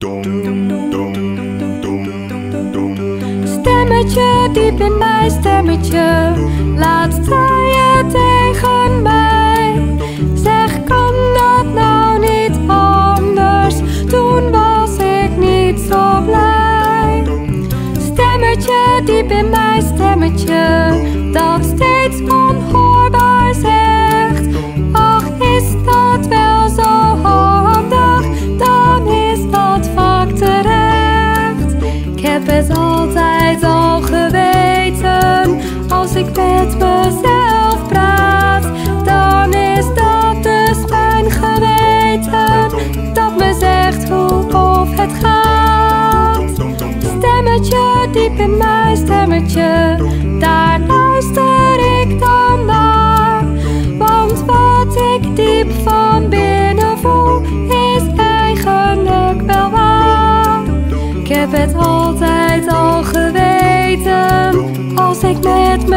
Dom, dom, dom, dom, Stemmetje diep in mij, stemmetje, laat sta je tegen mij. Zeg, kan dat nou niet anders? Toen was ik niet zo blij. Stemmetje diep in mij, stemmetje, dat steeds diep in mij, stemmetje, daar luister ik dan naar. Want wat ik diep van binnen voel, is eigenlijk wel waar. Ik heb het altijd al geweten, als ik met